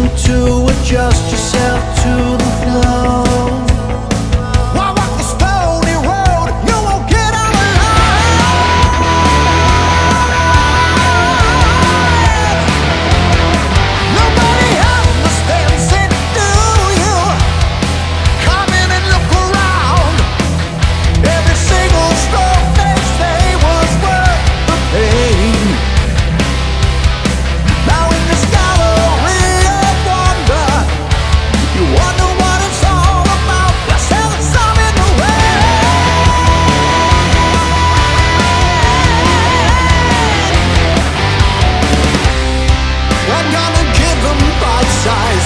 to adjust yourself to size.